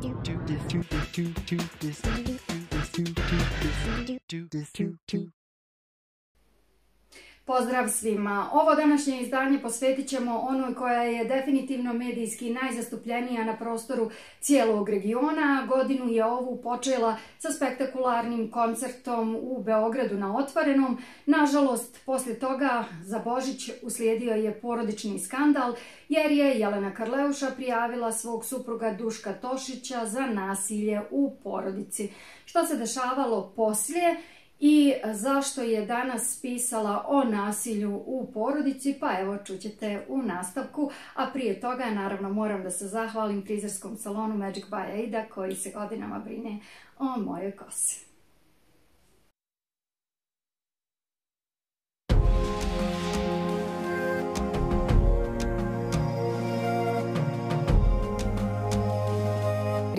do this do this do this, do this do this do do this do this do do Pozdrav svima. Ovo današnje izdanje posvetit ćemo onoj koja je definitivno medijski najzastupljenija na prostoru cijelog regiona. Godinu je ovu počela sa spektakularnim koncertom u Beogradu na Otvorenom. Nažalost, poslije toga za Božić uslijedio je porodični skandal jer je Jelena Karleuša prijavila svog supruga Duška Tošića za nasilje u porodici. Što se dešavalo poslije? I e, zašto je danas pisala o nasilju u porodici, pa evo čućete u nastavku. A prije toga, naravno, moram da se zahvalim frizerskom salonu Magic by Aida koji se godinama brine o mojoj kosi.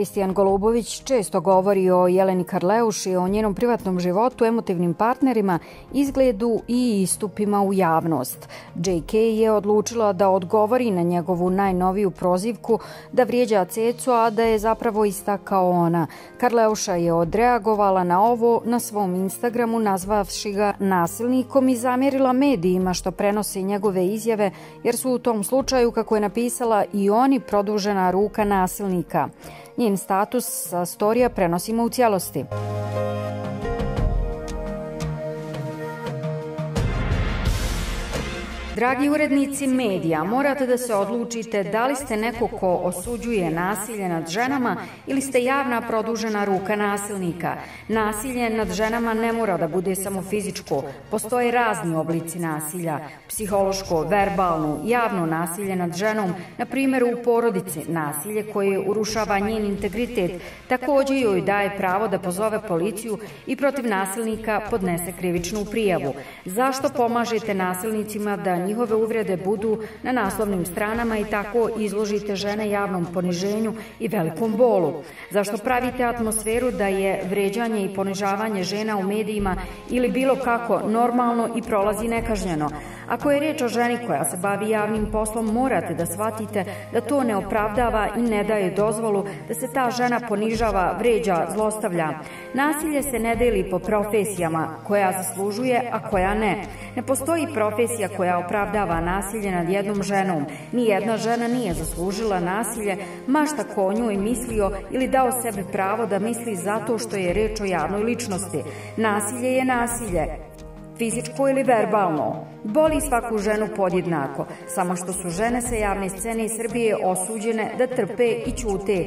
Kristijan Golubović često govori o Jeleni Karleuš i o njenom privatnom životu, emotivnim partnerima, izgledu i istupima u javnost. JK je odlučila da odgovori na njegovu najnoviju prozivku da vrijeđa Cecu, a da je zapravo ista kao ona. Karleuša je odreagovala na ovo na svom Instagramu nazvavši ga nasilnikom i zamjerila medijima što prenose njegove izjave jer su u tom slučaju, kako je napisala, i oni produžena ruka nasilnika. Njen status sa storija prenosimo u cijelosti. Dragi urednici medija, morate da se odlučite da li ste neko ko osuđuje nasilje nad ženama ili ste javna produžena ruka nasilnika. Nasilje nad ženama ne mora da bude samo fizičko. Postoje razni oblici nasilja. Psihološko, verbalno, javno nasilje nad ženom, na primjer u porodici, nasilje koje urušava njen integritet, također joj daje pravo da pozove policiju i protiv nasilnika podnese krivičnu prijavu. Zašto pomažete nasilnicima da njihove uvrede budu na naslovnim stranama i tako izložite žene javnom poniženju i velikom bolu? Zašto pravite atmosferu da je vređanje i ponižavanje žena u medijima ili bilo kako normalno i prolazi nekažnjeno? Ako je riječ o ženi koja se bavi javnim poslom, morate da shvatite da to ne opravdava i ne daje dozvolu da se ta žena ponižava, vređa, zlostavlja. Nasilje se ne deli po profesijama koja zaslužuje, a koja ne. Ne postoji profesija koja opravdava nasilje nad jednom ženom. Ni jedna žena nije zaslužila nasilje, mašta ko o njoj mislio ili dao sebi pravo da misli zato što je reč o javnoj ličnosti. Nasilje je nasilje, fizičko ili verbalno. Boli svaku ženu podjednako, samo što su žene sa javne scene iz Srbije osuđene da trpe i ćute.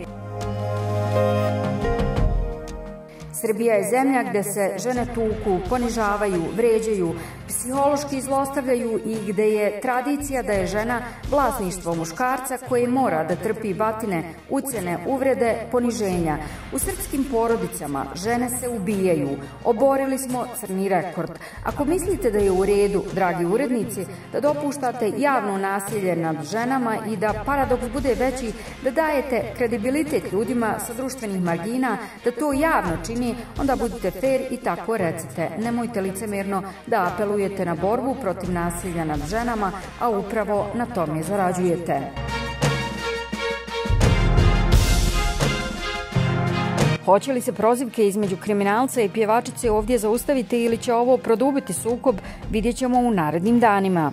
Srbija je zemlja gde se žene tuku, ponižavaju, vređaju, psihološki zlostavljaju i gde je tradicija da je žena vlasništvo muškarca koji mora da trpi batine, ucene, uvrede, poniženja. U srpskim porodicama žene se ubijaju. Oborili smo crni rekord. Ako mislite da je u redu, dragi urednici, da dopuštate javno nasilje nad ženama i da paradoks bude veći, da dajete kredibilitet ljudima sa društvenih margina, da to javno čini, onda budite fair i tako recite. Nemojte licemerno da apelujete apelujete na borbu protiv nasilja nad ženama, a upravo na tome zarađujete. Hoće li se prozivke između kriminalca i pjevačice ovdje zaustaviti ili će ovo produbiti sukob, vidjet ćemo u narednim danima.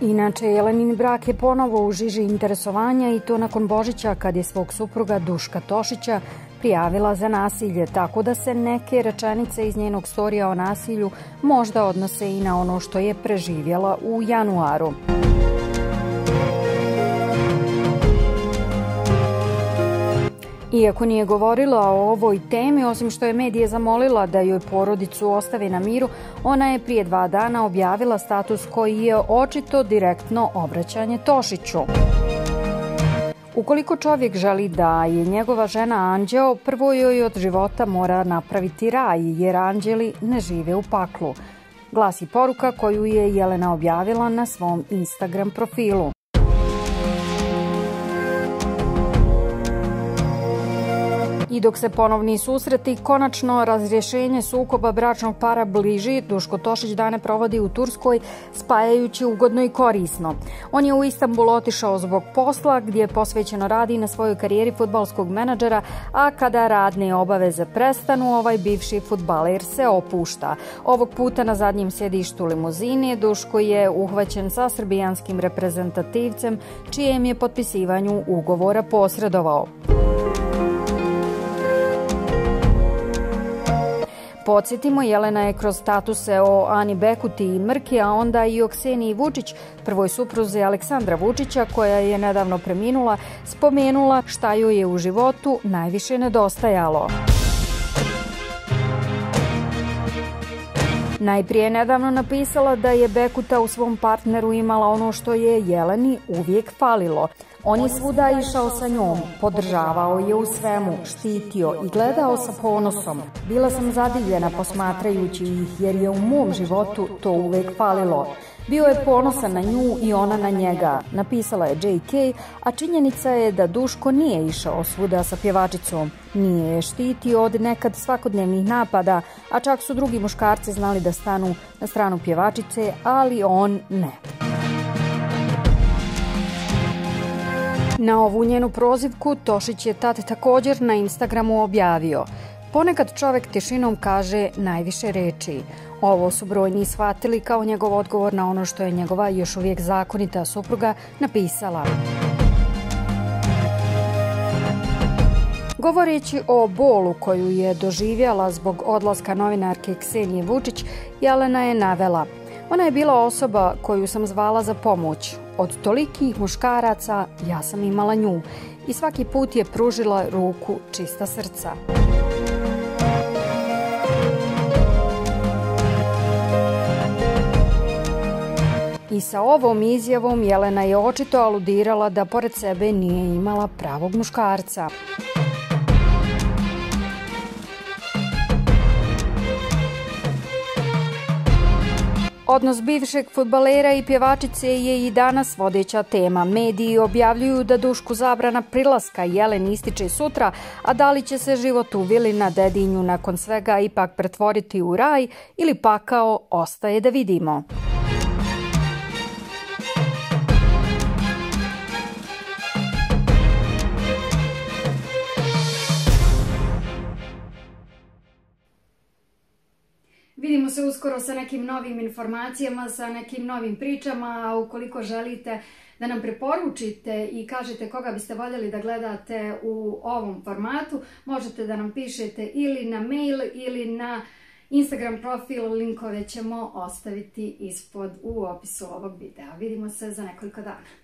Inače, Jelenin brak je ponovo u žiži interesovanja i to nakon Božića kad je svog supruga Duška Tošića prijavila za nasilje, tako da se neke rečenice iz njenog storija o nasilju možda odnose i na ono što je preživjela u januaru. Iako nije govorila o ovoj temi, osim što je medije zamolila da joj porodicu ostave na miru, ona je prije dva dana objavila status koji je očito direktno obraćanje Tošiću. Ukoliko čovjek želi da je njegova žena anđeo, prvo joj od života mora napraviti raj, jer anđeli ne žive u paklu. Glasi poruka koju je Jelena objavila na svom Instagram profilu. I dok se ponovni susreti, konačno razrješenje sukoba bračnog para bliži, Duško Tošić dane provodi u Turskoj, spajajući ugodno i korisno. On je u Istanbul otišao zbog posla, gdje posvećeno radi na svojoj karijeri futbalskog menadžera, a kada radne obaveze prestanu, ovaj bivši futbaler se opušta. Ovog puta na zadnjem sjedištu limuzini Duško je uhvaćen sa srbijanskim reprezentativcem, čijem je potpisivanju ugovora posredovao. Podsjetimo, Jelena je kroz statuse o Ani Bekuti i Mrki, a onda i o Kseniji Vučić, prvoj supruzi Aleksandra Vučića, koja je nedavno preminula, spomenula šta joj je u životu najviše nedostajalo. Najprije nedavno napisala da je Bekuta u svom partneru imala ono što je Jeleni uvijek falilo. On je svuda išao sa njom, podržavao je u svemu, štitio i gledao sa ponosom. Bila sam zadivljena posmatrajući ih jer je u mom životu to uvijek falilo. Bio je ponosan na nju i ona na njega, napisala je J.K., a činjenica je da Duško nije išao svuda sa pjevačicom. Nije je štitio od nekad svakodnevnih napada, a čak su drugi muškarci znali da stanu na stranu pjevačice, ali on ne. Na ovu njenu prozivku Tošić je tad također na Instagramu objavio Ponekad čovek tišinom kaže najviše reči. Ovo su brojni shvatili kao njegov odgovor na ono što je njegova još uvijek zakonita supruga napisala. Govoreći o bolu koju je doživjela zbog odlaska novinarke Ksenije Vučić, Jelena je navela Ona je bila osoba koju sam zvala za pomoć. Od tolikih muškaraca ja sam imala nju i svaki put je pružila ruku čista srca. I sa ovom izjavom Jelena je očito aludirala da pored sebe nije imala pravog muškarca. Odnos bivšeg futbalera i pjevačice je i danas vodeća tema. Mediji objavljuju da Dušku zabrana prilaska Jelen ističe sutra, a da li će se život u vili na Dedinju nakon svega ipak pretvoriti u raj ili pakao, ostaje da vidimo. Vidimo se uskoro sa nekim novim informacijama, sa nekim novim pričama, a ukoliko želite da nam preporučite i kažete koga biste voljeli da gledate u ovom formatu, možete da nam pišete ili na mail ili na Instagram profil, linkove ćemo ostaviti ispod u opisu ovog videa. Vidimo se za nekoliko dana.